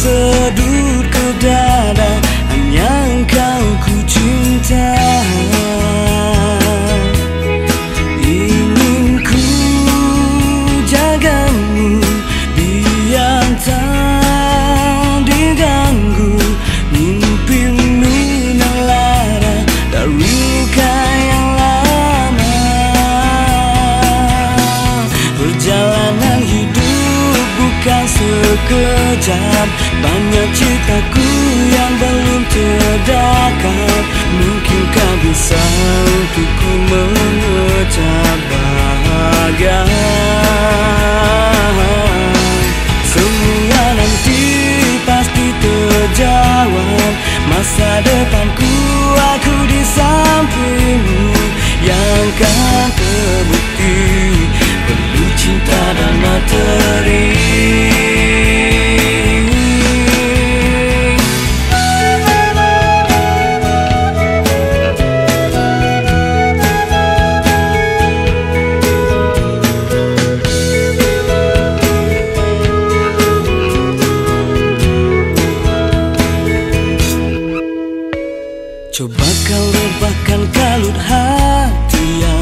seduh kejam. Banyak citaku yang belum terdapat. Mungkinkah bisa untukku mengucap bahagia. Semua nanti pasti terjawab. Masa depanku aku di sampingmu Yang kan terbukti Perlu cinta dan materi. Coba kau rebahkan kalut hati yang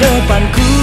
depanku